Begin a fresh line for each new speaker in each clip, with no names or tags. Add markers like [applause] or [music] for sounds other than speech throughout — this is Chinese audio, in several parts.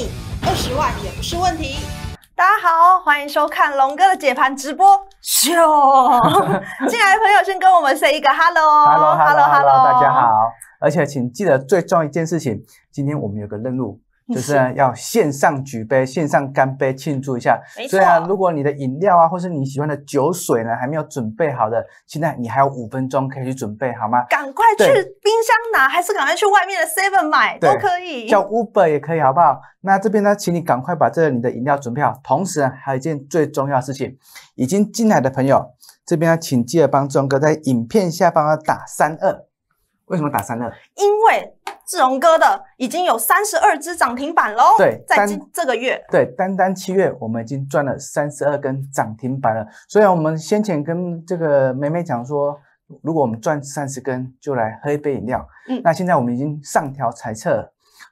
你二十万也不是问题。大家好，欢迎收看龙哥的解盘直播秀。[laughs] 进来的朋友先跟我们 say 一个 hello，hello，hello，hello，
大家好。而且请记得最重要一件事情，今天我们有个任务。就是要线上举杯，线上干杯庆祝一下。
所
以啊，如果你的饮料啊，或是你喜欢的酒水呢，还没有准备好的，现在你还有五分钟可以去准备，好吗？
赶快去冰箱拿，还是赶快去外面的 Seven 买都可以。
叫 Uber 也可以，好不好？那这边呢，请你赶快把这个你的饮料准备好。同时呢，还有一件最重要的事情，已经进来的朋友，这边呢，请记得帮钟哥在影片下方打三二。为什么打三二？
因为。志荣哥的已经有三十二只涨停板喽。
对，
在今这个月，
对，单单七月我们已经赚了三十二根涨停板了。所以，我们先前跟这个美美讲说，如果我们赚三十根，就来喝一杯饮料。嗯，那现在我们已经上调猜测，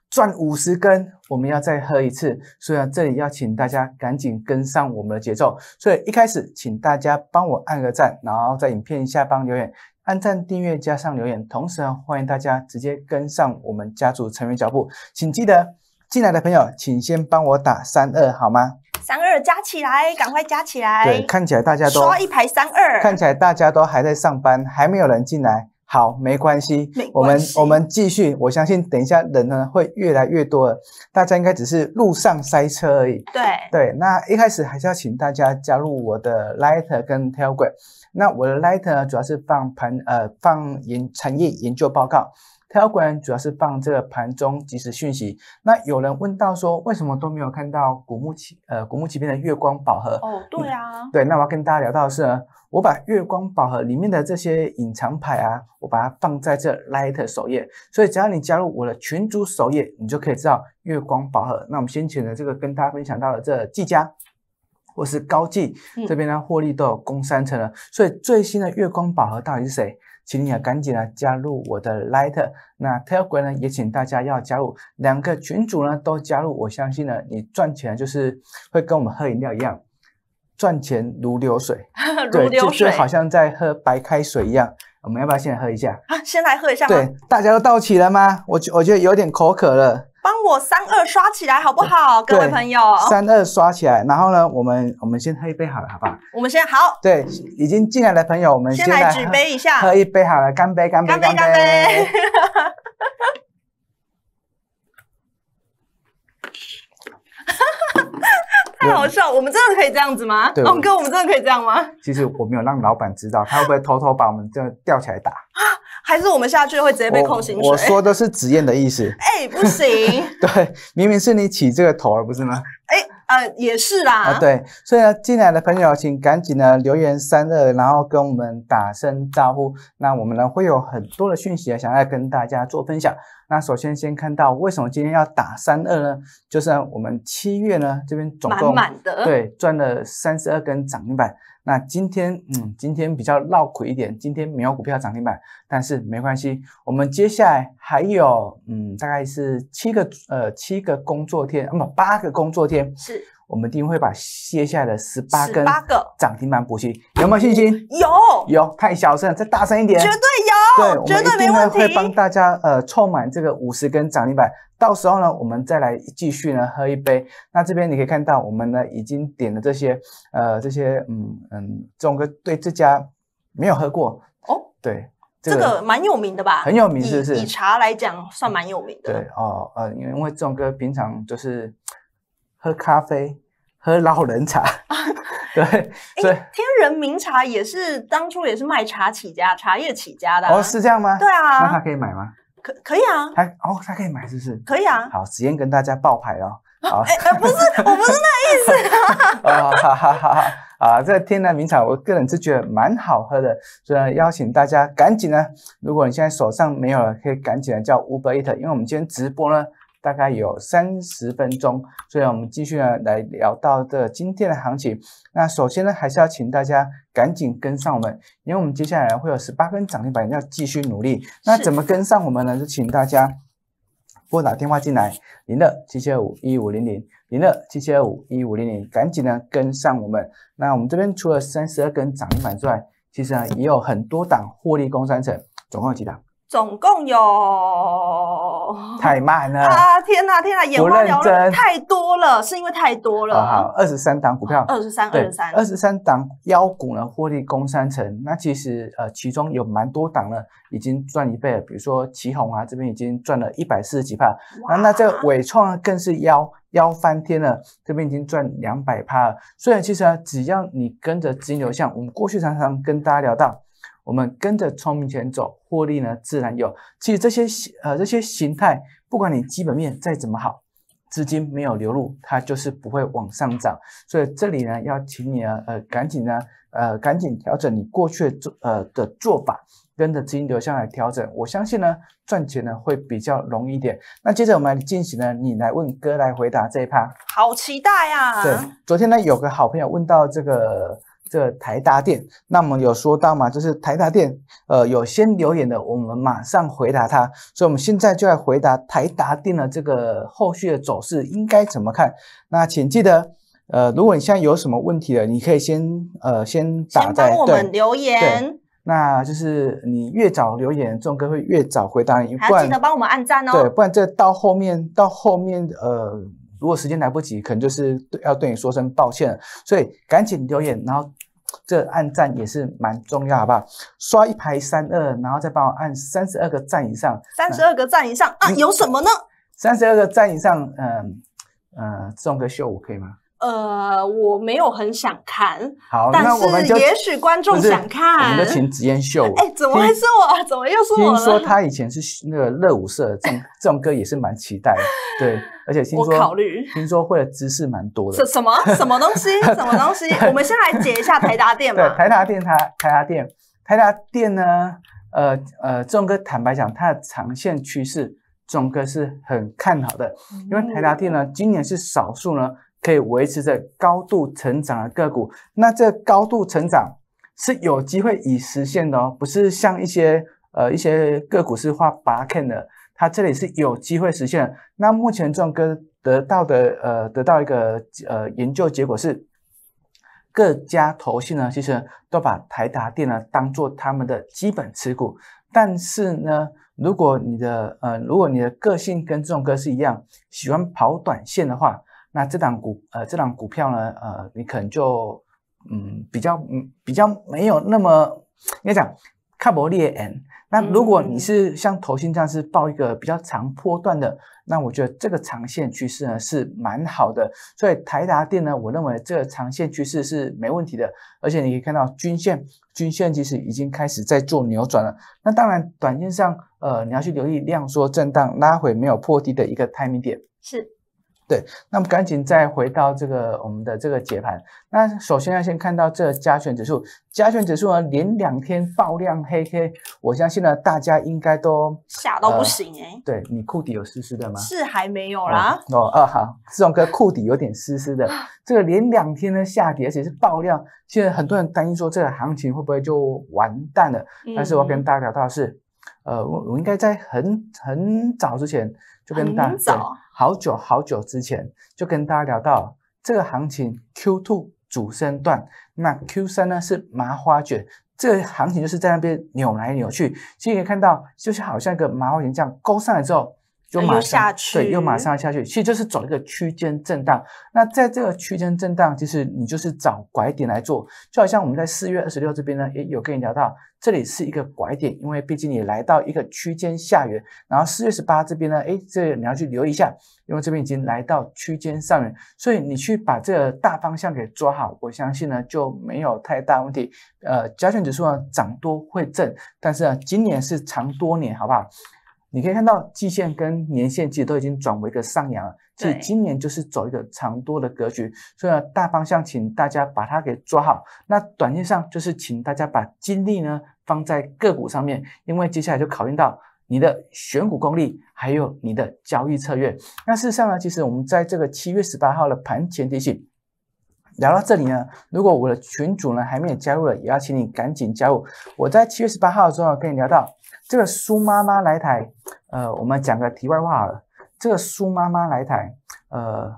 赚五十根，我们要再喝一次。所以，这里要请大家赶紧跟上我们的节奏。所以，一开始请大家帮我按个赞，然后在影片下方留言。按赞、订阅、加上留言，同时欢迎大家直接跟上我们家族成员脚步。请记得进来的朋友，请先帮我打三二好吗？
三二加起来，赶快加起来。
对，看起来大家都
刷一排三二，
看起来大家都还在上班，还没有人进来。好，没关系，
我
们我们继续。我相信等一下人呢会越来越多，大家应该只是路上塞车而已。
对
对，那一开始还是要请大家加入我的 Light 跟 Telegram。那我的 Light 呢，主要是放盘呃放研产业研究报告，Telegram 主要是放这个盘中即时讯息。那有人问到说，为什么都没有看到古木奇呃古木奇兵的月光宝盒？
哦，对啊，
对，那我要跟大家聊到的是呢，我把月光宝盒里面的这些隐藏牌啊，我把它放在这 Light 首页，所以只要你加入我的群组首页，你就可以知道月光宝盒。那我们先前的这个跟大家分享到的这技嘉。或是高技这边呢，获利都有攻三成了，所以最新的月光宝盒到底是谁？请你啊赶紧来加入我的 Light，那 Telegram 呢也请大家要加入，两个群主呢都加入，我相信呢你赚钱就是会跟我们喝饮料一样，赚钱如流水，[laughs]
对，就
就好像在喝白开水一样。我们要不要先来喝一下？
啊，先来喝一下。
对，大家都到齐了吗？我我觉得有点口渴了。
帮我三二刷起来好不好，各位朋友？
三二刷起来，然后呢，我们我们先喝一杯好了，好不好？
我们先好。
对，已经进来的朋友，我们
先来举杯一下，
喝一杯好了，干杯，干杯，
干杯，干杯。[laughs] 太好笑，我们真的可以这样子吗？龙哥，我们真的可以这样吗？
其实我没有让老板知道，他会不会偷偷把我们这吊起来打？
还是我们下去会直接被扣薪水？
我说的是紫燕的意思。[laughs]
哎，不行。[laughs]
对，明明是你起这个头，而不是吗？
哎，呃，也是啦。
啊，对。所以呢，进来的朋友，请赶紧呢留言三二，然后跟我们打声招呼。那我们呢会有很多的讯息啊，想要跟大家做分享。那首先先看到为什么今天要打三二呢？就是我们七月呢这边总共
满满的
对赚了三十二根涨停板。那今天嗯今天比较绕苦一点，今天没有股票涨停板，但是没关系，我们接下来还有嗯大概是七个呃七个工作天，那么八个工作天
是。
我们一定会把接下来的十八根
八个
涨停板补齐，有没有信心？
有
有，太小声，再大声一点，
绝对
有，对，绝对没问题。会帮大家呃凑满这个五十根涨停板，到时候呢，我们再来继续呢喝一杯。那这边你可以看到，我们呢已经点了这些呃这些嗯嗯，钟哥对这家没有喝过哦，对，
这个蛮有名的吧？
很有名，是不是？
以茶来讲，算蛮有名的。
对哦呃，因为因为钟哥平常就是。喝咖啡，喝老人茶，[laughs] 对，所以
天人名茶也是当初也是卖茶起家，茶叶起家的
哦，是这样吗？
对啊，
那他可以买吗？
可可以啊，
他哦，他可以买，是不是？
可以啊，
好，直接跟大家爆牌哦。好，[laughs]
哎，不是，我不是那意思
啊，[laughs] 哈哈哈哈啊，这天然名茶，我个人是觉得蛮好喝的，所以邀请大家赶紧呢，如果你现在手上没有了，可以赶紧的叫 Uber Eat，因为我们今天直播呢。大概有三十分钟，所以我们继续呢来聊到这今天的行情。那首先呢，还是要请大家赶紧跟上我们，因为我们接下来会有十八根涨停板，要继续努力。那怎么跟上我们呢？就请大家拨打电话进来，零二七七二五一五零零，零二七七二五一五零零，赶紧呢跟上我们。那我们这边除了三十二根涨停板之外，其实呢也有很多档获利攻三成，总共有几档？
总共有。哦，
太慢了
啊！天哪，天哪，眼花缭乱，太多了，是因为太多
哦好，
了。
二十三档股票，
二十三，二十，三，
二十三档妖股呢，获利攻三成。那其实呃，其中有蛮多档呢，已经赚一倍了。比如说旗宏啊，这边已经赚了一百四十几帕。那那这个伟创呢，更是妖妖翻天了，这边已经赚两百帕了。所以其实啊，只要你跟着资金流向，我们过去常常跟大家聊到，我们跟着聪明钱走，获利呢自然有。其实这些形呃这些形态，不管你基本面再怎么好。资金没有流入，它就是不会往上涨。所以这里呢，要请你呢，呃，赶紧呢，呃，赶紧调整你过去的做呃的做法，跟着资金流向来调整。我相信呢，赚钱呢会比较容易一点。那接着我们来进行呢，你来问哥来回答这一趴。
好期待呀！
对，昨天呢有个好朋友问到这个这台达电，那我们有说到嘛，就是台达电，呃，有先留言的，我们马上回答他，所以我们现在就来回答台达电的这个后续的走势应该怎么看。那请记得，呃，如果你现在有什么问题了，你可以先呃先打
先
在对
帮我们留言，
那就是你越早留言，仲哥会越早回答你，不然
还要记得帮我们按赞哦。
对，不然这到后面到后面呃，如果时间来不及，可能就是对要对你说声抱歉了。所以赶紧留言，然后这按赞也是蛮重要，好不好？刷一排三二，然后再帮我按三十二个赞以上，
三十二个赞以上啊，有什么呢？
三十二个赞以上，嗯呃，送个秀舞可以吗？
呃，我没有很想看，
好，
但是也许观众想看。
我们就请紫嫣秀舞。[laughs]
哎，怎么会是我？怎么又是我
听？说他以前是那个热舞社，这种这种歌也是蛮期待的，对，而且听
我
说
考虑
听说会的知识蛮多的
什。什么什么东西？什么东西？[laughs] 我们先来解一下台达电
对，
嘛。
台达电台台达电，台达电呢，呃呃，这种歌坦白讲，它的长线趋势，这种歌是很看好的，因为台达电呢，今年是少数呢可以维持着高度成长的个股。那这高度成长是有机会已实现的哦，不是像一些呃一些个股是画八 K 的，它这里是有机会实现。那目前这种歌得到的呃得到一个呃研究结果是。各家投信呢，其实都把台达电呢当做他们的基本持股，但是呢，如果你的呃，如果你的个性跟这种哥是一样，喜欢跑短线的话，那这档股呃这档股票呢，呃，你可能就嗯比较嗯比较没有那么应该讲看不烈眼。那如果你是像投信这样是报一个比较长波段的，那我觉得这个长线趋势呢是蛮好的。所以台达电呢，我认为这个长线趋势是没问题的。而且你可以看到均线，均线其实已经开始在做扭转了。那当然，短线上呃你要去留意量缩震荡拉回没有破低的一个 timing 点。
是
那我们赶紧再回到这个我们的这个解盘。那首先要先看到这个加权指数，加权指数呢连两天爆量黑 K，我相信呢大家应该都
吓到不行哎、
对你裤底有湿湿的吗？
是还没有啦。
哦，哦，好，这种哥裤底有点湿湿的，这个连两天的下跌，而且是爆量，现在很多人担心说这个行情会不会就完蛋了？但是我要跟
嗯
大家聊到的是，呃，我我应该在很很早之前就跟大家对
很早
好久好久之前就跟大家聊到这个行情 Q two 主升段，那 Q 三呢是麻花卷。这个行情就是在那边扭来扭去，其实可以看到，就是好像一个麻花卷这样勾上来之后，
又
马上
下去
对，又马上下去，其实就是走一个区间震荡。那在这个区间震荡，其实你就是找拐点来做，就好像我们在四月二十六这边呢，也有跟你聊到，这里是一个拐点，因为毕竟你来到一个区间下缘，然后四月十八这边呢，诶，这个你要去留意一下，因为这边已经来到区间上缘，所以你去把这个大方向给抓好，我相信呢就没有太大问题。呃，加权指数呢涨多会震，但是呢今年是长多年，好不好？你可以看到季线跟年线其实都已经转为一个上扬了，所以今年就是走一个长多的格局，所以呢大方向请大家把它给抓好。那短线上就是请大家把精力呢放在个股上面，因为接下来就考验到你的选股功力，还有你的交易策略。那事实上呢，其实我们在这个七月十八号的盘前提醒。聊到这里呢，如果我的群主呢还没有加入的，也要请你赶紧加入。我在七月十八号的时候跟你聊到这个苏妈妈来台，呃，我们讲个题外话了。这个苏妈妈来台，呃，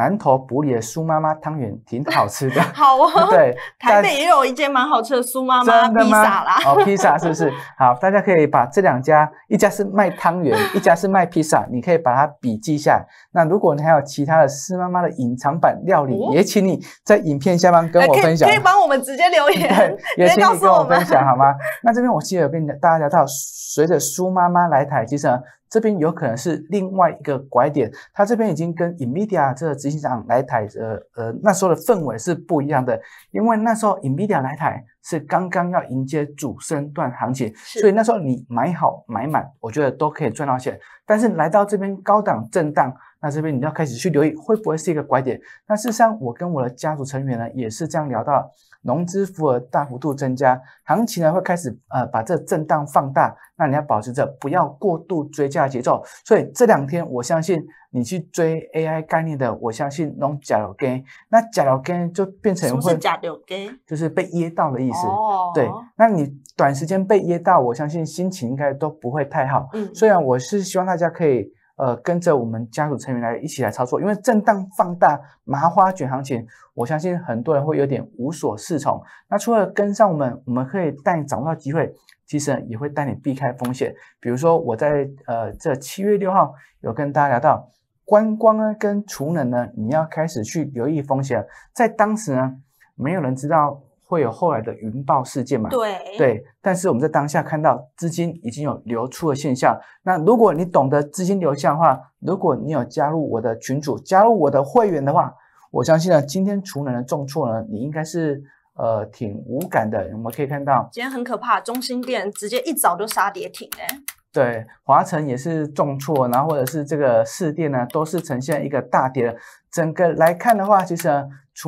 南投埔里的苏妈妈汤圆挺好吃的。[laughs]
好哦，[laughs]
对，
台北也有一间蛮好吃的苏妈妈披萨啦。
哦，披萨是不是？[laughs] 好，大家可以把这两家，一家是卖汤圆，一家是卖披萨，你可以把它笔记下来。那如果你还有其他的苏妈妈的隐藏版料理，
哦
也请你在影片下方跟我分享
可。以帮我们直接留言，
对，也请你跟我分享好吗？那这边我记得有跟大家聊到，随着苏妈妈来台，其实呢，这边有可能是另外一个拐点。它这边已经跟 NVIDIA 这个执行长来台，呃呃，那时候的氛围是不一样的，因为那时候 NVIDIA 来台是刚刚要迎接主升段行情，所以那时候你买好买满，我觉得都可以赚到钱。但是来到这边高档震荡，那这边你要开始去留意会不会是一个拐点。那事实上，我跟我的家族成员呢也是这样聊到，融资幅额大幅度增加，行情呢会开始呃把这震荡放大，那你要保持着不要过度追价节奏。所以这两天我相信你去追 AI 概念的，我相信弄假了跟那假了跟就变成会
假流给？
就是被噎到的意思。
哦，
对，那你短时间被噎到，我相信心情应该都不会太好。
嗯，
虽然我是希望大家可以呃跟着我们家族成员来一起来操作，因为震荡放大麻花卷行情，我相信很多人会有点无所适从。那除了跟上我们，我们可以带你掌握到机会，其实也会带你避开风险。比如说我在呃这七月六号有跟大家聊到观光呢跟储能呢，你要开始去留意风险。在当时呢，没有人知道会有后来的云豹事件嘛？
对，
对，但是我们在当下看到资金已经有流出的现象。那如果你懂得资金流向的话，如果你有加入我的群组、加入我的会员的话，我相信呢，今天储能的重挫呢，你应该是呃挺无感的。我们可以看到，
今天很可怕，中心店直接一早就杀跌停哎、
对华晨也是重挫，然后或者是这个市电呢，都是呈现一个大跌的。整个来看的话，其实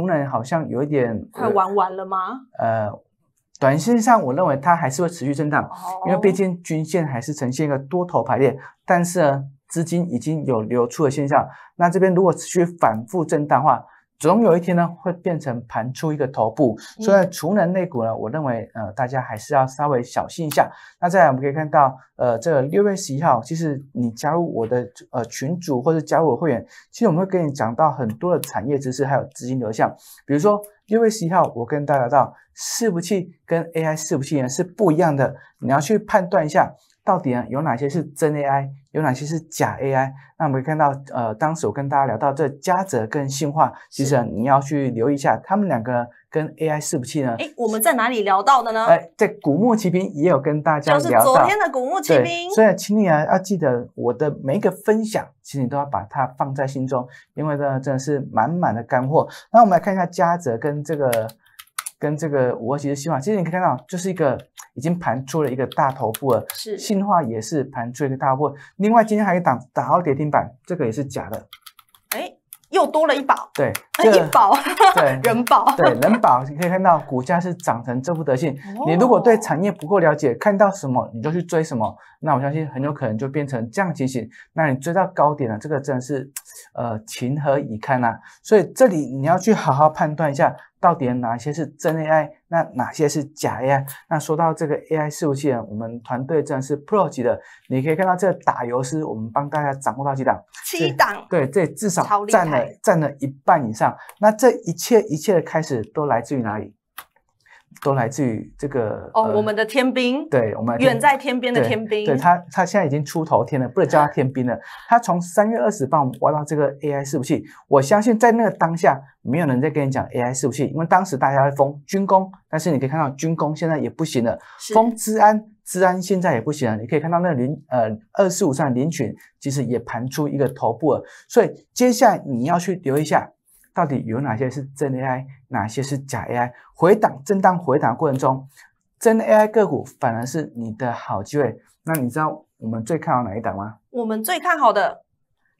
呢，储能好像有一点
快玩完了吗？
呃，短线上我认为它还是会持续震荡。
哦，
因为毕竟均线还是呈现一个多头排列，但是呢，资金已经有流出的现象。那这边如果持续反复震荡的话，总有一天呢会变成盘出一个头部。所以储能类股呢，我认为呃大家还是要稍微小心一下。那再来我们可以看到，呃，这个六月十一号，其实你加入我的呃群组或者加入我会员，其实我们会跟你讲到很多的产业知识，还有资金流向。比如说六月十一号，我跟大家聊到伺服器跟 AI 伺服器呢是不一样的，你要去判断一下，到底呢有哪些是真 AI，有哪些是假 AI。那我们可以看到，呃，当时我跟大家聊到这嘉泽跟信化，其实你要去留意一下，他们两个跟 AI 伺服器呢，
哎，我们在哪里聊到的呢？
哎，在古墓奇兵也有跟大家
就是
聊到。
昨天的古墓奇，兵，
所以请你啊要记得我的每一个分享，其实你都要把它放在心中，因为呢真的是满满的干货。那我们来看一下嘉泽跟这个跟这个五二七的信化，其实你可以看到，就是一个已经盘出了一个大头部了，
是
信化也是盘出一个大头部。另外今天还有一档打到跌停板，这个也是假的，
哎，又多了一宝，
对，[laughs]
哎
这个
一宝，
对
人保，
对，人保你可以看到股价是涨成这副德性。你如果对
哦
产业不够了解，看到什么你就去追什么，那我相信很有可能就变成这样情形。那你追到高点了，这个真的是呃情何以堪呐、所以这里你要去好好判断一下，到底哪些是真 AI，那哪些是假 AI。那说到这个 AI 伺服器呢，我们团队真的是 Pro 级的，你可以看到这个打油诗，我们帮大家掌握到几档。
七档，
对，这至少占了占了一半以上。那这一切一切的开始都来自于哪里？都来自于这个
哦，
呃
我们的天兵，
对我们
远在天边的天兵，
对他他现在已经出头天了，不能叫他天兵了。他从三月二十帮我们挖到这个 AI 伺服器，我相信在那个当下，没有人在跟你讲 AI 伺服器，因为当时大家在封军工，但是你可以看到军工现在也不行了，封治安，治安现在也不行了。你可以看到那个林呃二四五上的林群，其实也盘出一个头部了。所以接下来你要去留意一下，到底有哪些是真 AI，哪些是假 AI。回档震荡回档过程中，真 AI 个股反而是你的好机会。那你知道我们最看好哪一档吗？
我们最看好的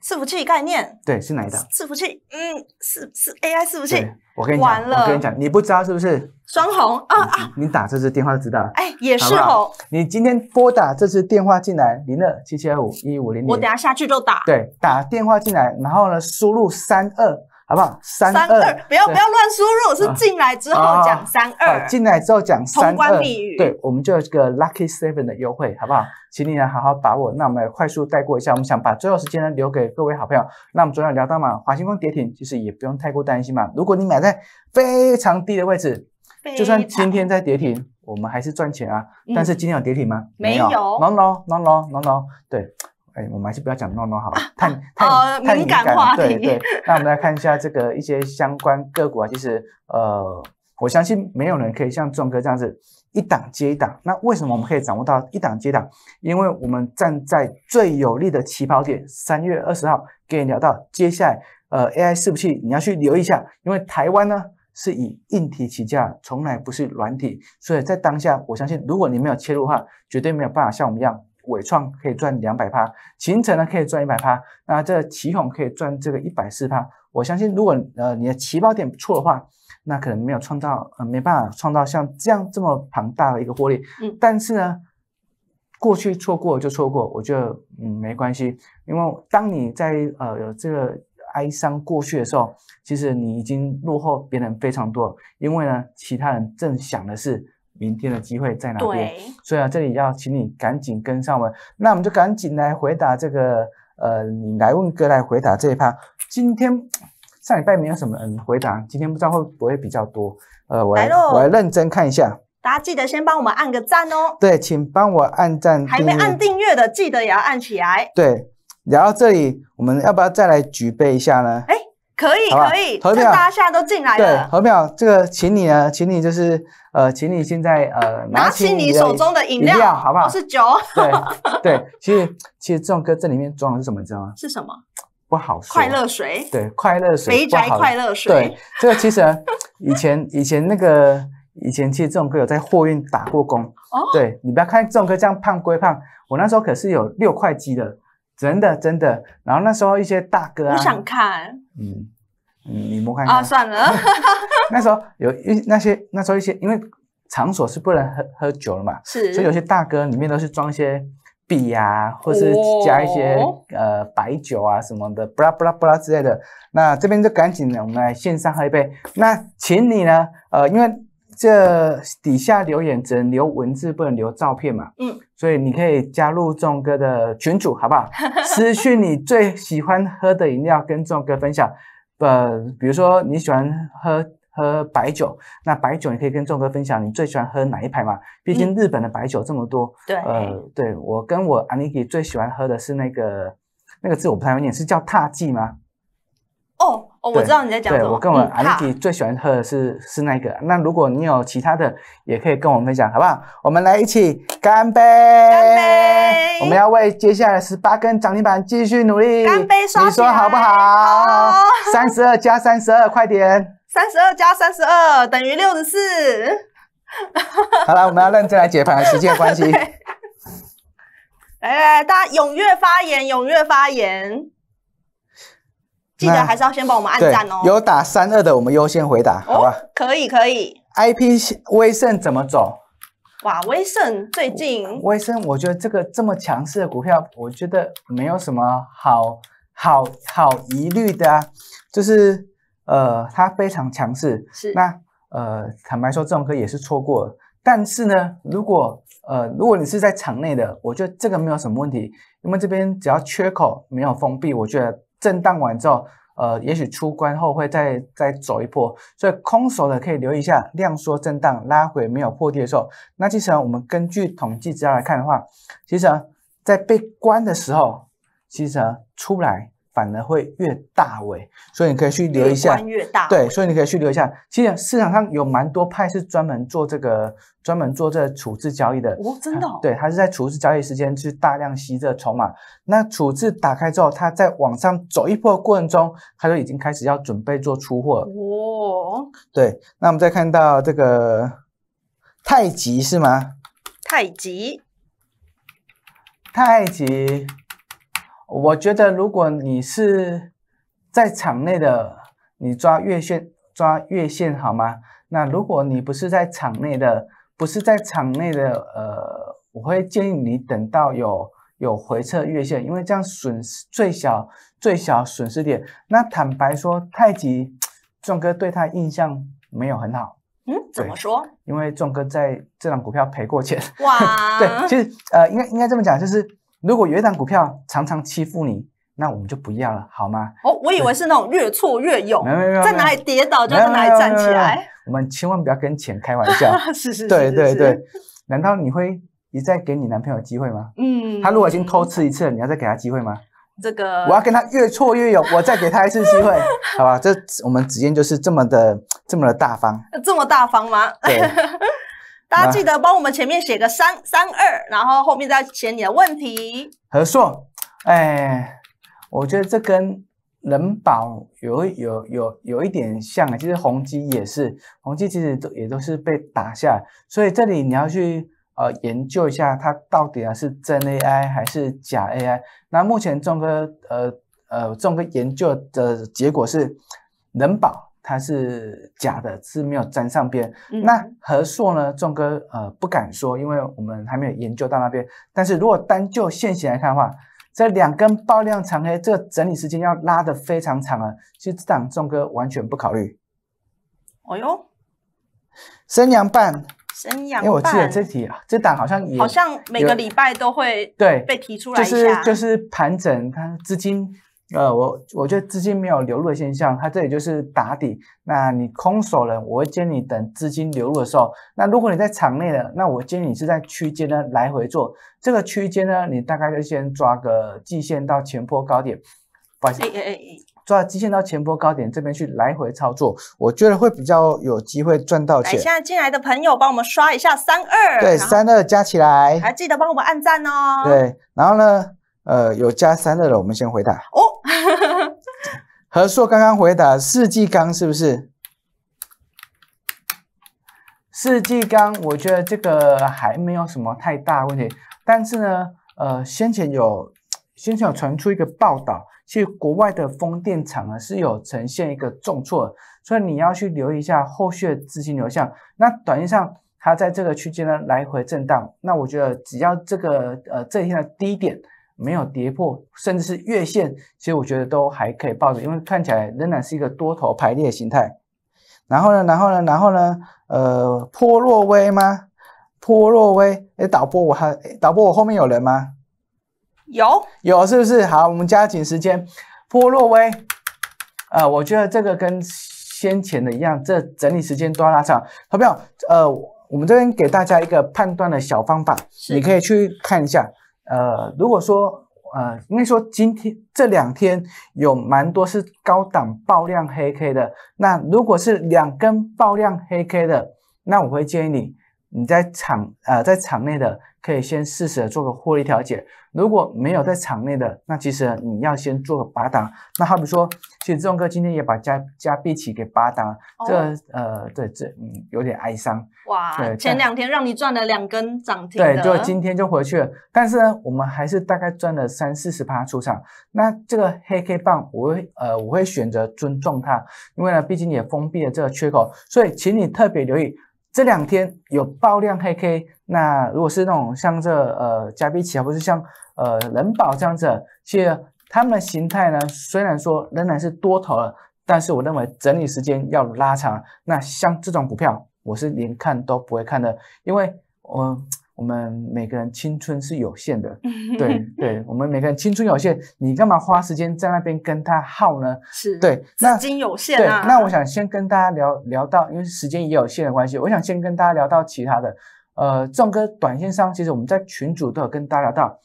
伺服器概念，
对，是哪一档？
伺服器，嗯，是是 AI 伺服器，，
我跟你讲，
完了
我跟你讲，你不知道是不是？
双红啊啊，
你打这支电话就知道了。
哎，也是
好不好
哦，
你今天拨打这支电话进来，零二七七二五一五零零。
我等下下去就打，
对，打电话进来，然后呢，输入三二，好不好？三
三二，不要不要乱输入，是进来之后讲三二，
进来之后讲三二，
通关密语。
对，我们就有这个 Lucky Seven 的优惠，好不好？请你呢好好把握。那我们来快速带过一下，我们想把最后时间呢留给各位好朋友。那我们昨天聊到嘛，华星光跌停，其实也不用太过担心嘛。如果你买在非常低的位置，就算今天在跌停，我们还是赚钱啊。但是今天有跌停吗？
没有
，no no no no no no，对。哎，我们还是不要讲 no no 好了，[laughs] 太太太敏感
了。
对对，那我们来看一下这个一些相关个股啊，其实呃，我相信没有人可以像壮哥这样子一档接一档。那为什么我们可以掌握到一档接档？因为我们站在最有利的起跑点。三月二十号跟你聊到，接下来呃 AI 伺服器你要去留意一下，因为台湾呢是以硬体起价，从来不是软体，所以在当下，我相信如果你没有切入的话，绝对没有办法像我们一样。伟创可以赚两百趴，秦城呢可以赚一百趴，那这奇宏可以赚这个一百四趴。我相信，如果呃你的起跑点不错的话，那可能没有创造呃没办法创造像这样这么庞大的一个获利。嗯，但是呢，过去错过就错过，我觉得嗯没关系，因为当你在呃有这个哀伤过去的时候，其实你已经落后别人非常多，因为呢其他人正想的是。明天的机会在哪边？所以啊，这里要请你赶紧跟上我们。那我们就赶紧来回答这个，呃，你来问哥来回答这一趴。今天 [tsk] 上礼拜没有什么嗯回答，今天不知道会不会比较多。呃，我来我来认真看一下。
大家记得先帮我们按个赞哦。
对，请帮我按赞。
还没按订阅的，记得也要按起来。
对，然后这里，我们要不要再来举杯一下呢？
哎，可以可以，投票，大家现在都进来了。
对，投票，这个请你呢，请你就是。呃，请你现在呃
拿起你手中的饮料，
好不好？
是酒。
对对，其实其实这种歌这里面装的是什么，你知道吗？
是什么？
不好说。
快乐水。
对，快乐水。
肥宅快乐水。
对，这个其实 [laughs] 以前以前那个以前其实这种歌有在货运打过工。哦。对你不要看这种歌这样胖归胖，我那时候可是有六块肌的，真的真的。然后那时候一些大哥啊，
我想看。
嗯。嗯，你摸看
啊，算了。[laughs]
那时候有一那些那时候一些，因为场所是不能喝喝酒了嘛，
是，
所以有些大哥里面都是装一些笔啊，或是加一些呃白酒啊什么的，布拉布拉布拉之类的。那这边就赶紧我们来线上喝一杯。那请你呢，呃，因为这底下留言只能留文字，不能留照片嘛，嗯，所以你可以加入众哥的群组，好不好？[laughs] 私讯你最喜欢喝的饮料，跟众哥分享。呃，比如说你喜欢喝喝白酒，那白酒你可以跟众哥分享你最喜欢喝哪一排嘛？毕竟日本的白酒这么多。
对，
呃，对我跟我 Aniki 最喜欢喝的是那个那个字我不太会念，是叫踏记吗？
哦。哦，我知道你在讲什么。
对我跟我阿 Niki 最喜欢喝的是是那个。那如果你有其他的，也可以跟我们分享，好不好？我们来一起干杯！
干杯！
我们要为接下来十八根涨停板继续努力。
干杯！
你说好不好？三十二加三十二，快点！
三十二加三十二等于六十四。
好了，我们要认真来解盘，时间关系。[laughs]
来来，大家踊跃发言，踊跃发言。记得还是要先帮我们按赞哦。
有打三二的，我们优先回答，好吧？
可以可以。
I P 威盛怎么走？
哇，威盛最近，
威盛我觉得这个这么强势的股票，我觉得没有什么好好好疑虑的啊。就是呃，它非常强势。
是。
那呃，坦白说，这种歌也是错过了。但是呢，如果呃，如果你是在场内的，我觉得这个没有什么问题，因为这边只要缺口没有封闭，我觉得。震荡完之后，呃，也许出关后会再再走一波，所以空手的可以留意一下量缩震荡拉回没有破跌的时候。那其实我们根据统计资料来看的话，其实在被关的时候，其实出不来。反而会越大尾，所以你可以去留一下。
越大。
对，所以你可以去留一下。其实市场上有蛮多派是专门做这个，专门做这处置交易的。
哦，真的。
对，他是在处置交易时间去大量吸这筹码。那处置打开之后，它在往上走一波过程中，它就已经开始要准备做出货。哦。对，那我们再看到这个太极是吗？
太极。
太极。我觉得，如果你是在场内的，你抓月线，抓月线好吗？那如果你不是在场内的，不是在场内的，呃，我会建议你等到有有回撤月线，因为这样损失最小最小损失点。那坦白说，太极壮哥对他印象没有很好。
嗯，怎么说？
因为壮哥在这档股票赔过钱。
哇，[laughs]
对，其实呃，应该应该这么讲，就是如果有一档股票常常欺负你，那我们就不要了，好吗？
哦，我以为是那种越挫越勇，
没有没有
在哪里跌倒就在哪里站起来。
我们千万不要跟钱开玩笑。[laughs]
是是，
对对对。难道你会一再给你男朋友机会吗？嗯。他如果已经偷吃一次了，你要再给他机会吗？
这个。
我要跟他越挫越勇，我再给他一次机会，[laughs] 好吧？这我们直接就是这么的这么的大方。
这么大方吗？
对。
大家记得帮我们前面写个三三二，然后后面再写你的问题。
何硕，哎，我觉得这跟。人保有有有有一点像啊，其实宏基也是，宏基其实都也都是被打下，所以这里你要去呃研究一下它到底啊是真 AI 还是假 AI。那目前众哥呃呃众哥研究的结果是人保它是假的，是没有沾上边。那和硕呢，仲哥呃不敢说，因为我们还没有研究到那边。但是如果单就现行来看的话，这两根爆量长黑，这个整理时间要拉得非常长啊！其实这档仲哥完全不考虑。
哦哟，
升阳半，
升阳
因为我记得这题啊，这档好像也
好像每个礼拜都会
对
被提出来
一下，就是就是盘整它资金。呃，我我觉得资金没有流入的现象，它这里就是打底。那你空手了，我会建议你等资金流入的时候。那如果你在场内的，那我建议你是在区间呢来回做。这个区间呢，你大概就先抓个季线到前坡高点，哎哎哎抓季线到前坡高点这边去来回操作，我觉得会比较有机会赚到钱。
现在进来的朋友帮我们刷一下三二，
对，三二加起来，
还记得帮我们按赞哦。
对，然后呢，呃，有加三二的，我们先回答哦。何硕刚刚回答四季钢是不是？四季钢，我觉得这个还没有什么太大问题。但是呢，呃，先前有先前有传出一个报道，其实国外的风电厂呢是有呈现一个重挫，所以你要去留意一下后续的资金流向。那短线上它在这个区间呢来回震荡，那我觉得只要这个呃这一天的低点。没有跌破，甚至是月线，其实我觉得都还可以抱着，因为看起来仍然是一个多头排列形态。然后呢，然后呢，然后呢，呃，波若威吗？波若威，哎，导播我还导播我后面有人吗？
有
有是不是？好，我们加紧时间。波若威，呃，我觉得这个跟先前的一样，这整理时间都要拉长。好朋友，呃，我们这边给大家一个判断的小方法，你可以去看一下。呃，如果说呃，应该说今天这两天有蛮多是高档爆量黑 K 的，那如果是两根爆量黑 K 的，那我会建议你你在场呃在场内的。可以先试试做个获利调节，如果没有在场内的，那其实你要先做个拔档。那好比说，其实志忠哥今天也把加加币起给拔档，这呃对这嗯有点哀伤。
哇，对，前两天让你赚了两根涨停，
对，就今天就回去了。但是呢，我们还是大概赚了三四十趴出场。那这个黑 K 棒，我会呃我会选择尊重它，因为呢，毕竟也封闭了这个缺口，所以请你特别留意。这两天有爆量黑 K，那如果是那种像这呃加币奇啊，不是像呃人保这样子，其实他们的形态呢，虽然说仍然是多头了，但是我认为整理时间要拉长。那像这种股票，我是连看都不会看的，因为我。我们每个人青春是有限的，[laughs] 对对，我们每个人青春有限，你干嘛花时间在那边跟他耗呢？
是
对，
资金有限啊。
那我想先跟大家聊聊到，因为时间也有限的关系，我想先跟大家聊到其他的。呃，壮哥，短线上其实我们在群组都有跟大家聊到。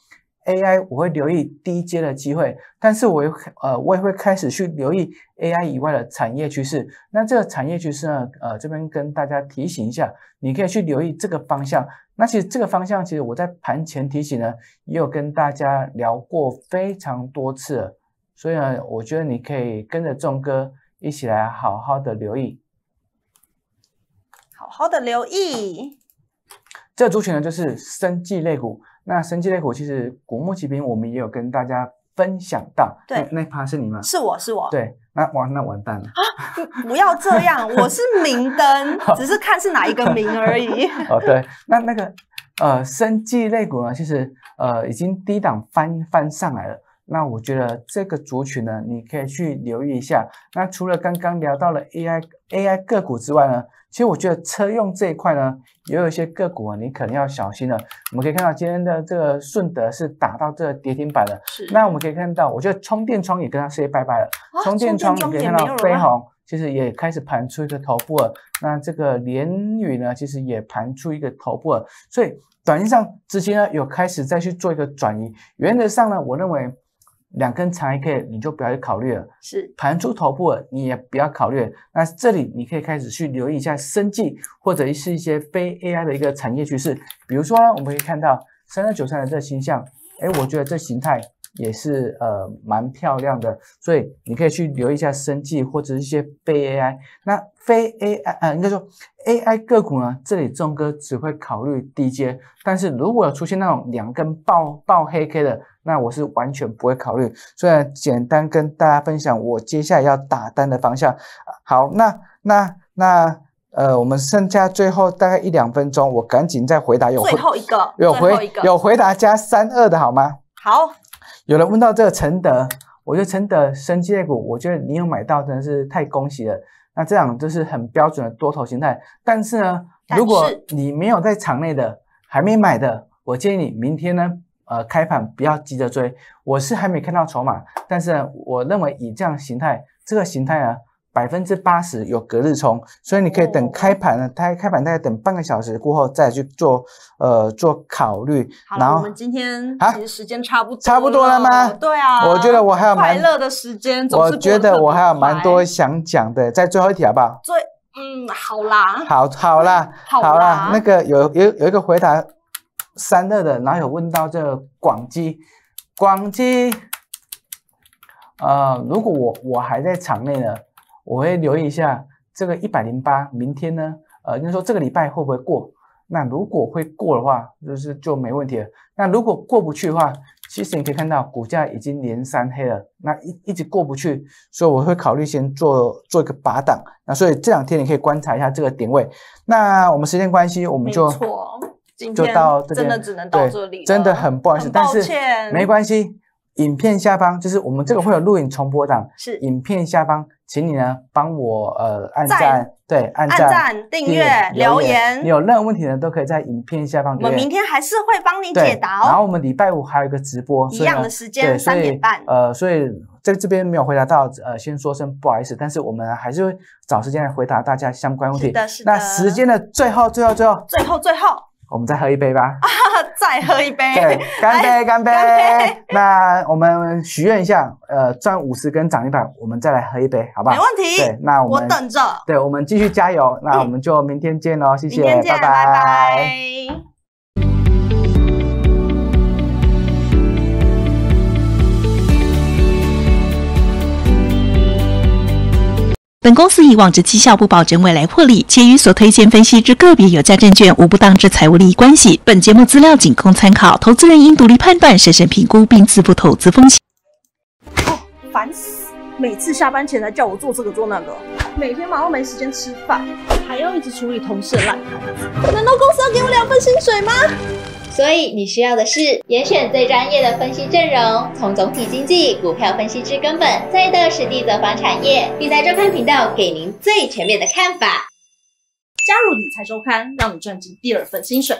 AI 我会留意低阶的机会，但是我呃我也会开始去留意 AI 以外的产业趋势。那这个产业趋势呢，呃这边跟大家提醒一下，你可以去留意这个方向。那其实这个方向其实我在盘前提醒呢，也有跟大家聊过非常多次，所以呢，我觉得你可以跟着众哥一起来好好的留意，
好好的留意。
这个族群呢就是生技类股。那生技类股其实古墓奇兵我们也有跟大家分享到，
对，
那趴是你吗？
是我是我。
对，那完那完蛋了
啊！不要这样，我是明灯，[laughs] 只是看是哪一个明而已。[laughs]
哦，对，那那个呃，生技类股呢，其实呃已经低档翻翻上来了。那我觉得这个族群呢，你可以去留意一下。那除了刚刚聊到了 AI AI 个股之外呢，其实我觉得车用这一块呢，也有一些个股啊，你可能要小心了。我们可以看到今天的这个顺德是打到这个跌停板了。
是。
那我们可以看到，我觉得充电窗也跟它 say 拜拜了。充电窗你可以看到飞鸿其实也开始盘出一个头部了。那这个联宇呢，其实也盘出一个头部了。所以短线上资金呢有开始再去做一个转移。原则上呢，我认为。两根长黑 K 你就不要去考虑了，
是
盘出头部了你也不要考虑。那这里你可以开始去留意一下生技或者是一些非 AI 的一个产业趋势，比如说我们可以看到三三九三的这个形象，哎，我觉得这形态。也是呃蛮漂亮的，所以你可以去留意一下生技或者一些非 AI。那非 AI 呃应该说 AI 个股呢，这里钟哥只会考虑低阶，但是如果有出现那种两根爆爆黑 K 的，那我是完全不会考虑。所以简单跟大家分享我接下来要打单的方向。好，那那那呃，我们剩下最后大概一两分钟，我赶紧再回答有
最后一个
有回有回答加三二的好吗？
好。
有人问到这个承德，我觉得承德生机类股，我觉得你有买到真的是太恭喜了。那这样就是很标准的多头形态。但是呢，如果你没有在场内的，还没买的，我建议你明天呢，呃，开盘不要急着追。我是还没看到筹码，但是我认为以这样形态，这个形态啊。百分之八十有隔日冲，所以你可以等开盘呢，它开盘大概等半个小时过后再去做呃做考虑。
然后我们今天其实时间差不多
差不多了吗？
对啊，
我觉得我还有
快乐的时间，
我觉得我还有蛮多想讲的，在最后一题好不好？
最嗯，好啦，
好好啦，
好啦，
那个有有有一个回答三乐的，然后有问到这广基，广基，呃，如果我我还在场内呢？我会留意一下这个一百零八，明天呢，呃，应该说这个礼拜会不会过？那如果会过的话，就是就没问题了。那如果过不去的话，其实你可以看到股价已经连三黑了，那一一直过不去，所以我会考虑先做做一个拔档。那所以这两天你可以观察一下这个点位。那我们时间关系，我们就
就
到这边，
真的只能到这里，
真的很不好意思，但是没关系。影片下方就是我们这个会有录影重播档，
是
影片下方，请你呢帮我呃按赞，对，
按赞、订阅、留言，
你有任何问题呢都可以在影片下方留言。
我们明天还是会帮你解答哦。
然后我们礼拜五还有一个直播，
一样的时间，三点半。
呃，所以在这边没有回答到，呃，先说声不好意思，但是我们还是会找时间来回答大家相关问题。
是的，是的。
那时间的最后，最后，最后，
最后，最后。
我们再喝一杯吧！啊，[laughs]
再喝一杯！
对，干杯，干杯！那我们许愿一下，呃，赚五十根涨一百，我们再来喝一杯，好不好？
没问题。
对，那
我等着。
对，我们继续加油。那我们就明天见喽，谢谢，拜
拜。
本公司以往之绩效不保证未来获利，且与所推荐分析之个别有价证券无不当之财务利益关系。本节目资料仅供参考，投资人应独立判断、审慎评估并自负投资风险。
哦，烦死！每次下班前来叫我做这个做那个，每天忙到没时间吃饭，还要一直处理同事的烂摊子。难道公司要给我两份薪水吗？
所以你需要的是严选最专业的分析阵容，从总体经济、股票分析之根本，再到实地走访产业，理财周刊频道给您最全面的看法。
加入理财周刊，让你赚进第二份薪水。